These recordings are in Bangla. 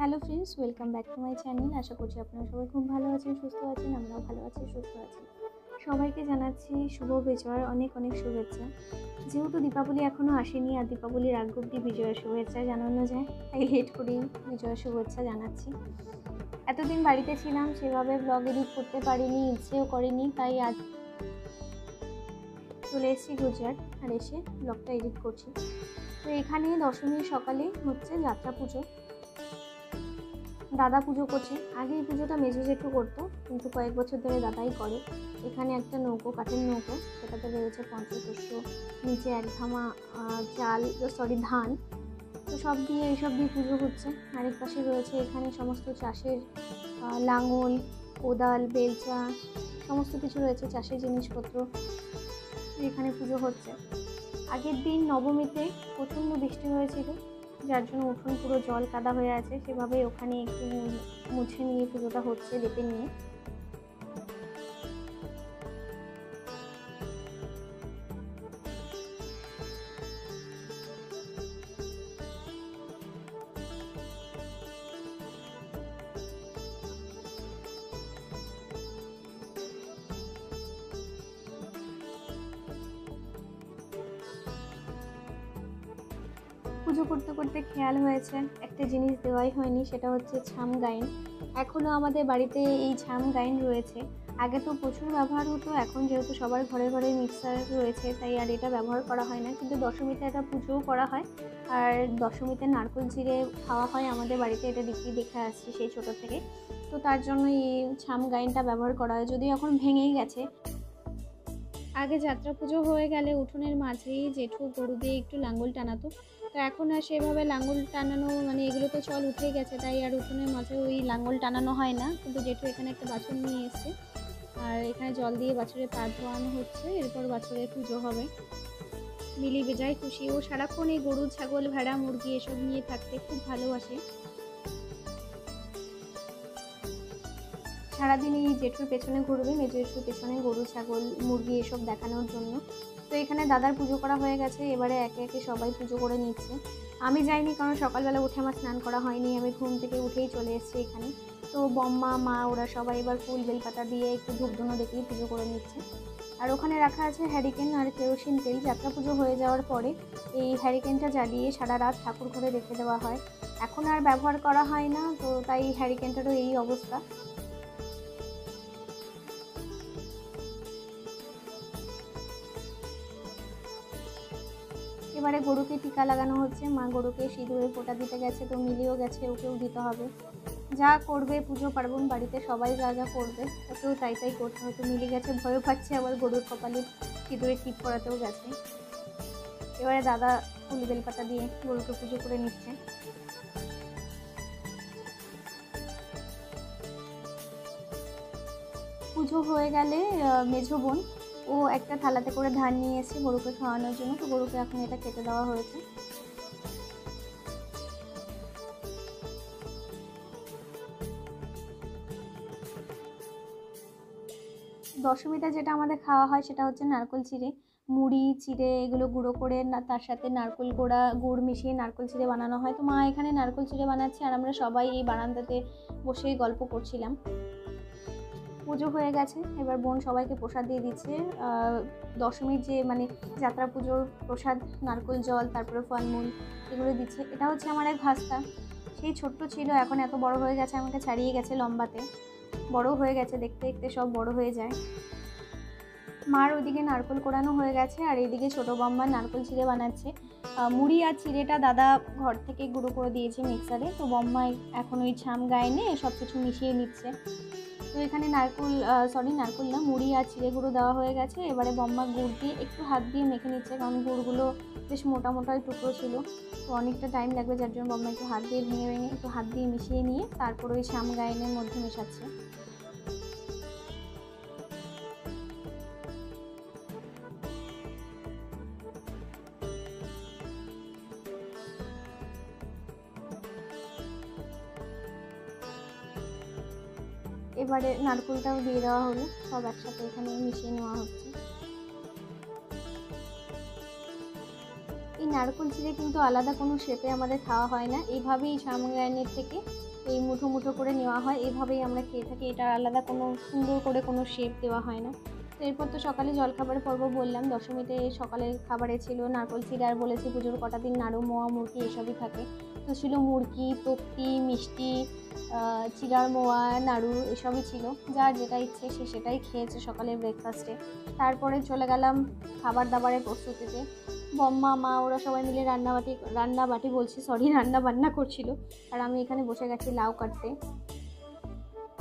Hello friends, welcome back to my channel. আশা করছি আপনারা সবাই খুব ভালো আছেন, সুস্থ আছেন, আমরাও ভালো আছি, সুস্থ আছি। সবাইকে জানাচ্ছি শুভ বিজয়ের, অনেক অনেক শুভেচ্ছা। যেহেতু দীপাবলি এখনও আসেনি আর দীপাবলির আগ অব্দি বিজয়ের শুভেচ্ছা জানানো যায়, তাই লেট করেই বিজয়ের শুভেচ্ছা জানাচ্ছি। এতদিন বাড়িতে ছিলাম, সেভাবে ব্লগ এডিট করতে পারিনি, ইচ্ছেও করিনি, তাই আজ চলে এসেছি গুজরাট আর এসে ব্লগটা এডিট করছি। তো এখানে দশমীর সকালে হচ্ছে যাত্রা পুজো। দাদা পুজো করছে। আগে এই পুজোটা মেজো জেঠু করতো, কিন্তু কয়েক বছর ধরে দাদাই করে। এখানে একটা নৌকো, কাঠের নৌকো, সেটাতে রয়েছে পঞ্চশস্য, নিচে এক ধামা চাল সরি ধান। তো সব দিয়ে, এইসব দিয়ে পুজো হচ্ছে। আরেক পাশে রয়েছে এখানে সমস্ত চাষের লাঙল, কোদাল, বেলচা, সমস্ত কিছু রয়েছে চাষের জিনিসপত্র। এখানে পুজো হচ্ছে। আগের দিন নবমীতে প্রচণ্ড বৃষ্টি হয়েছিল। যার জন্য উঠোন পুরো জল কাদা হয়ে আছে, সেভাবেই ওখানে একটু মুছে নিয়ে পুজোটা হচ্ছে দেখে নিয়ে। পুজো করতে করতে খেয়াল হয়েছে, একটা জিনিস দেওয়াই হয়নি, সেটা হচ্ছে ছাম গাইন। এখনও আমাদের বাড়িতে এই ছাম গাইন রয়েছে। আগে তো প্রচুর ব্যবহার হতো, এখন যেহেতু সবার ঘরে ঘরে মিক্সার রয়েছে, তাই আর এটা ব্যবহার করা হয় না। কিন্তু দশমীতে এটা পুজোও করা হয়, আর দশমীতে নারকোল জিরে খাওয়া হয় আমাদের বাড়িতে, এটা দেখি দেখে আসছি সেই ছোটো থেকে। তো তার জন্য এই ছাম গাইনটা ব্যবহার করা হয়। যদিও এখন ভেঙেই গেছে আগে যাত্রা পুজো হয়ে গেলে উঠোনের মাঝেই জেঠু গরু দিয়ে একটু লাঙ্গল টানাতো। তো এখন আর সেভাবে লাঙ্গল টানানো মানে এগুলো তো চল উঠে গেছে, তাই আর উঠোনের মাঝে ওই লাঙ্গল টানানো হয় না। কিন্তু জেঠু এখানে একটা বাছুর নিয়ে এসছে। আর এখানে জল দিয়ে বাছুরের পা ধোয়ানো হচ্ছে, এরপর বাছুরের পুজো হবে। মিলি বেজায় খুশি। ও সারাক্ষণ এই গরু, ছাগল, ভেড়া, মুরগি এসব নিয়ে থাকতে খুব ভালোবাসে। সারাদিন এই জেঠুর পেছনে ঘুরবে, মেজো জেঠুর পেছনে গরু, ছাগল, মুরগি এসব দেখানোর জন্য। তো এখানে দাদার পুজো করা হয়ে গেছে, এবারে একে একে সবাই পুজো করে নিচ্ছে। আমি যাইনি কারণ সকালবেলা উঠে আমার স্নান করা হয়নি, আমি ঘুম থেকে উঠেই চলে এসেছি এখানে। তো বম্মা, মা, ওরা সবাই এবার ফুল, বেলপাতা দিয়ে একটু ধূপধুনো দেখেই পুজো করে নিচ্ছে। আর ওখানে রাখা আছে হ্যারিকেন আর কেরোসিন তেল। যাত্রা পুজো হয়ে যাওয়ার পরে এই হ্যারিকেনটা জ্বালিয়ে সারা রাত ঠাকুর ঘরে রেখে দেওয়া হয়। এখন আর ব্যবহার করা হয় না, তো তাই হ্যারিকেনটারও এই অবস্থা। এবারে গরুকে টিকা লাগানো হচ্ছে। মা গরুকে সিঁদুরে ফোঁটা দিতে গেছে, তো মিলিয়েও গেছে, ওকেও দিতে হবে। যা করবে পুজো পার্বণ বাড়িতে সবাই যা যা করবে, ওকেও তাই তাই করতে হয়তো মিলে গেছে, ভয়ও পাচ্ছে আবার গরুর কপালে সিঁদুরে টিপ করাতেও গেছে। এবারে দাদা ফুল বেলপাতা দিয়ে গরুকে পুজো করে নিচ্ছে। পুজো হয়ে গেলে মেঝো বোন ও একটা থালাতে করে ধান নিয়ে এসে গরুকে খাওয়ানোর জন্য, তো গরুকে এখন এটা খেতে দেওয়া হয়েছে। দশমীতে যেটা আমাদের খাওয়া হয় সেটা হচ্ছে নারকোল চিড়ে। মুড়ি, চিড়ে এগুলো গুঁড়ো করে না, তার সাথে নারকোল গোড়া, গুড় মিশিয়ে নারকল চিড়ে বানানো হয়। তো মা এখানে নারকল চিড়ে বানাচ্ছে আর আমরা সবাই এই বারান্দাতে বসেই গল্প করছিলাম। পুজো হয়ে গেছে। এবার বোন সবাইকে প্রসাদ দিয়ে দিচ্ছে। দশমীর যে মানে যাত্রা পুজোর প্রসাদ, নারকোল জল, তারপরে ফলমূল এগুলো দিচ্ছে। এটা হচ্ছে আমার এক ভাস্তা। সেই ছোট্ট ছিল, এখন এত বড় হয়ে গেছে, আমাকে ছাড়িয়ে গেছে লম্বাতে। বড় হয়ে গেছে, দেখতে দেখতে সব বড় হয়ে যায়। মার ওদিকে নারকোল কোড়ানো হয়ে গেছে, আর এইদিকে ছোটো বম্মা নারকোল চিড়ে বানাচ্ছে। মুড়ি আর চিড়েটা দাদা ঘর থেকে গুঁড়ো করে দিয়েছে মিক্সারে। তো বম্মা এখন ওই ছাম গায়ে নিয়ে সব কিছু মিশিয়ে নিচ্ছে। তো এখানে নারকুল সরি নারকুল না, মুড়ি আর চিড়ে গুঁড়ো দেওয়া হয়ে গেছে। এবারে বম্মা গুড় দিয়ে একটু হাত দিয়ে মেখে নিচ্ছে, কারণ গুড়গুলো বেশ মোটা মোটাই টুকরো ছিল। তো অনেকটা টাইম লাগবে, যার জন্য বম্মা একটু হাত দিয়ে ভেঙে ভেঙে একটু হাত দিয়ে মিশিয়ে নিয়ে তারপর ওই শ্যাম গায়নের মধ্যে মেশাচ্ছে। এবারে নারকেলটাও দিয়ে দেওয়া হলো। সব একসাথে এখানে মিশিয়ে নেওয়া হচ্ছে। এই নারকোল চিড়ে কিন্তু আলাদা কোনো শেপে আমাদের খাওয়া হয় না। এইভাবেই সামগ্রায়নের থেকে এই মুঠো মুঠো করে নেওয়া হয়। এভাবেই আমরা খেয়ে থাকি। এটা আলাদা কোনো সুন্দর করে কোনো শেপ দেওয়া হয় না। তো এরপর তো সকালে জলখাবার পর্ব বললাম। দশমীতে সকালের খাবারে ছিল নারকল চিড়ে আর বলেছি পুজোর কটা দিন নাড়ু, মোয়া মুরগি এসবই থাকে। তো ছিল মুরগি তক্তি, মিষ্টি চিড়ার মোয়া নাড়ু এসবই ছিল। যার যেটা ইচ্ছে সে সেটাই খেয়েছে সকালে ব্রেকফাস্টে তারপরে চলে গেলাম খাবার দাবারের প্রস্তুতিতে। বম্মা মা ওরা সবাই মিলে রান্নাবাটি রান্না বাটি বলছি সরি রান্না বান্না করছিল। আর আমি এখানে বসে গেছি লাউ কাটতে।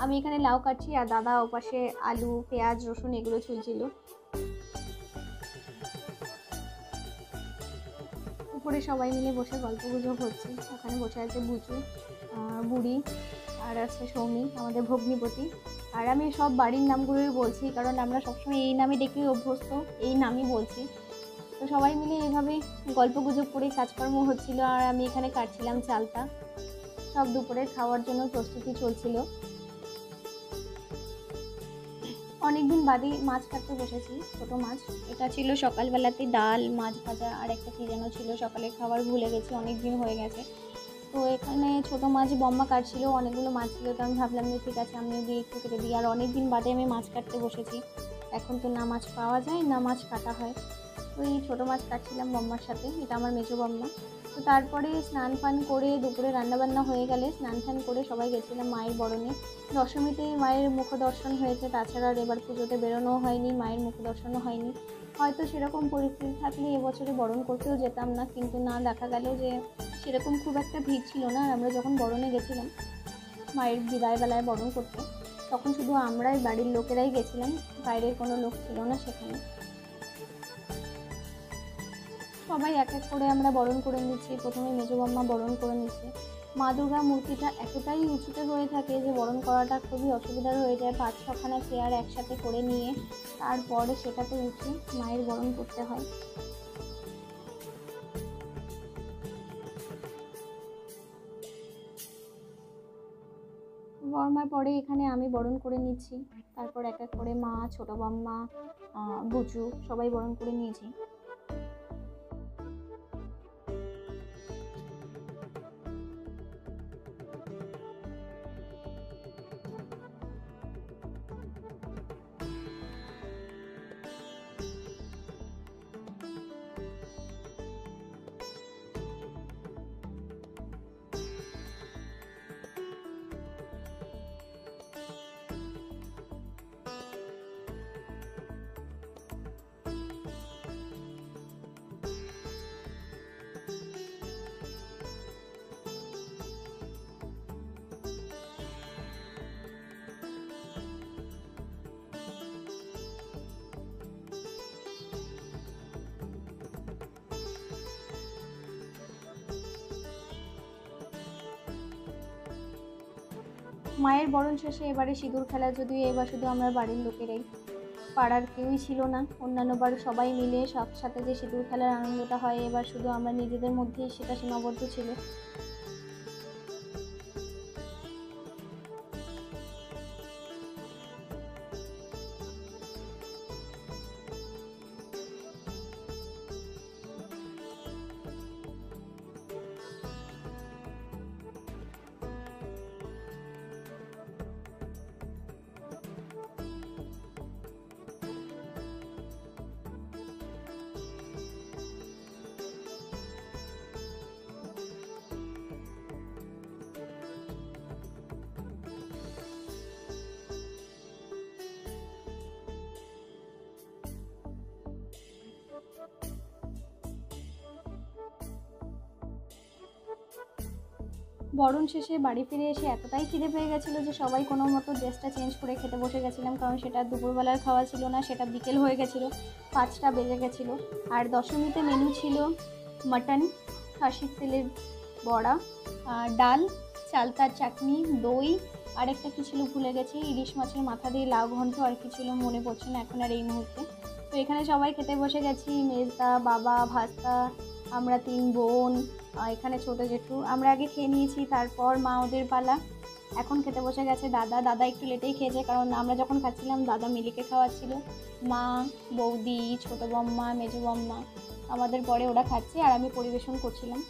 আমি এখানে লাউ কাটছি আর দাদা ওপাশে আলু পেঁয়াজ রসুন এগুলো ছুলছিল। উপরে সবাই মিলে বসে গল্প গুজব হচ্ছে। ওখানে বসে আছে আহ, বুড়ি আর আছে সৌমি, আমাদের ভগ্নিপতি। আর আমি সব বাড়ির নামগুলোই বলছি, কারণ আমরা সবসময় এই নামে ডেকে অভ্যস্ত, এই নামই বলছি। তো সবাই মিলে এইভাবে গল্প গুজব করে কাজকর্ম হচ্ছিল, আর আমি এখানে কাটছিলাম চালটা। সব দুপুরে খাওয়ার জন্য প্রস্তুতি চলছিল। অনেকদিন বাদে মাছ কাটতে বসেছি, ছোট মাছ। এটা ছিল সকালবেলাতে ডাল, মাছ ভাজা, আর একটা কী যেন ছিল সকালে খাবার, ভুলে গেছি অনেক দিন হয়ে গেছে। তো এখানে ছোট মাছ বম্মা কাটছিল, অনেকগুলো মাছ ছিল, তো আমি ভাবলাম যে ঠিক আছে, আমিও দিয়ে একটু কেটে দিই। আর অনেক দিন বাদে আমি মাছ কাটতে বসেছি। এখন তো না মাছ পাওয়া যায়, না মাছ কাটা হয়। তো এই ছোটো মাছ কাটছিলাম বম্মার সাথে, এটা আমার মেজো বম্মা তো তারপরে স্নান ফান করে দুপুরে রান্নাবান্না হয়ে গেলে স্নান ফান করে সবাই গেছিলাম মায়ের বরণে। দশমীতে মায়ের মুখ দর্শন হয়েছে, তাছাড়া আর এবার পুজোতে বেরোনো হয়নি, মায়ের মুখ দর্শনও হয়নি। হয়তো সেরকম পরিস্থিতি থাকলে এবছরে বরণ করতেও যেতাম না, কিন্তু না দেখা গেল যে সেরকম খুব একটা ভিড় ছিল না। আর আমরা যখন বরণে গেছিলাম, মায়ের বিদায়বেলায় বরণ করতে, তখন শুধু আমরাই বাড়ির লোকেরাই গেছিলাম বাইরের কোনো লোক ছিল না সেখানে। সবাই এক এক করে আমরা বরণ করে নিচ্ছি। প্রথমে মেজো বাম্মা বরণ করে নিচ্ছে। মা দুর্গা মূর্তিটা এতটাই উঁচুতে হয়ে থাকে যে বরণ করাটা খুবই অসুবিধার হয়ে যায়। পাঁচ ছখানা চেয়ার একসাথে করে নিয়ে তারপরে সেটাতে উঠে মায়ের বরণ করতে হয়। বর্মার পরে এখানে আমি বরণ করে নিচ্ছি। তারপর এক এক করে মা, ছোটো বাম্মা বুচু সবাই বরণ করে নিয়েছি। মায়ের বরণ শেষে এবারে সিঁদুর খেলা যদিও এবার শুধু আমরা বাড়ির লোকেরাই, পাড়ার কেউই ছিল না। অন্যান্য বার সবাই মিলে সাথে যে সিঁদুর খেলার আনন্দটা হয়, এবার শুধু আমরা নিজেদের মধ্যেই সেটা সীমাবদ্ধ ছিল। বরণ শেষে বাড়ি ফিরে এসে এতটাই খিদে পেয়ে গেছিল যে সবাই কোনো মতো ড্রেসটা চেঞ্জ করে খেতে বসে গেছিলাম, কারণ সেটা দুপুরবেলার খাওয়া ছিল না, সেটা বিকেল হয়ে গেছিল, পাঁচটা বেজে গেছিল। আর দশমীতে মেনু ছিল মাটন খাসির তেলের বড়া ডাল, চালতার চাটনি, দই, আর একটা কী ছিল ভুলে গেছি, ইলিশ মাছের মাথা দিয়ে লাউ ঘন্ট আর কি ছিল মনে পড়ছে না এখন আর এই মুহূর্তে। তো এখানে সবাই খেতে বসে গেছি, মেজদা, বাবা, ভাস্তা, আমরা তিন বোন এখানে ছোটো জেঠু। আমরা আগে খেয়ে নিয়েছি, তারপর মা ওদের পালা। এখন খেতে বসে গেছে দাদা। দাদা একটু লেটেই খেয়েছে, কারণ আমরা যখন খাচ্ছিলাম, দাদা মিলিকে খাওয়াচ্ছিল। মা, বৌদি, ছোট বম্মা, মেজো বম্মা, আমাদের পরে ওরা খাচ্ছে আর আমি পরিবেশন করছিলাম।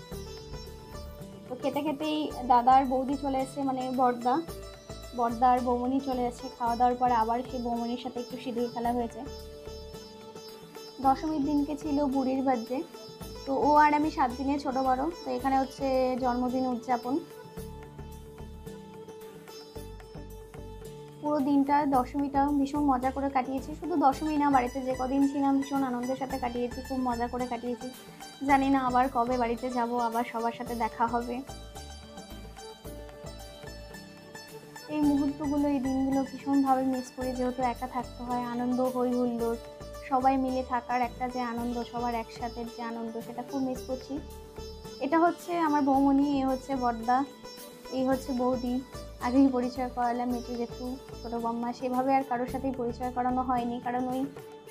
তো খেতে খেতেই দাদা আর বৌদি চলে এসেছে মানে বর্দা। বর্দা আর বৌমনি চলে এসেছে। খাওয়া দাওয়ার পরে আবার সেই বৌমনির সাথে একটু সিঁদুর খেলা হয়েছে। দশমীর দিনকে ছিল বুড়ির বার্থডে। তো ও আর আমি সাত দিনে ছোট বড়, তো এখানে হচ্ছে জন্মদিন উদযাপন। পুরো দিনটা দশমীটা ভীষণ মজা করে কাটিয়েছি। শুধু দশমী না, বাড়িতে যে কদিন ছিলাম ভীষণ আনন্দের সাথে কাটিয়েছি, খুব মজা করে কাটিয়েছি। জানি না আবার কবে বাড়িতে যাব, আবার সবার সাথে দেখা হবে। এই মুহূর্তগুলো, এই দিনগুলো ভীষণভাবে মিস করি, যেহেতু একা থাকতে হয় আনন্দ হই হুল্লোড়। সবাই মিলে থাকার একটা যে আনন্দ, সবার একসাথে যে আনন্দ, সেটা খুব মিস করছি। এটা হচ্ছে আমার বৌমনি, এ হচ্ছে বর্দা এই হচ্ছে বৌদি। আগেই পরিচয় করালাম মেটু জেঠু ছোটো বম্মা। সেভাবে আর কারোর সাথেই পরিচয় করানো হয়নি, কারণ ওই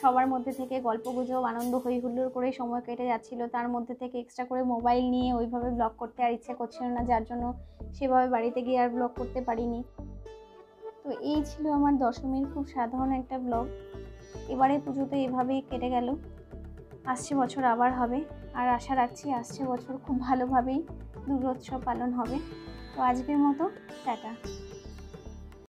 সবার মধ্যে থেকে গল্প গুজব আনন্দ হই হুল্লোড় করেই সময় কেটে যাচ্ছিল। তার মধ্যে থেকে এক্সট্রা করে মোবাইল নিয়ে ওইভাবে ব্লগ করতে আর ইচ্ছে করছিল না, যার জন্য সেভাবে বাড়িতে গিয়ে আর ব্লগ করতে পারিনি। তো এই ছিল আমার দশমীর খুব সাধারণ একটা ব্লগ এবারে পুজোতে এভাবেই কেটে গেল। আসছে বছর আবার হবে। আর আশা রাখছি আসছে বছর খুব ভালোভাবেই দুর্গোৎসব পালন হবে। তো আজকের মতো, টাটা।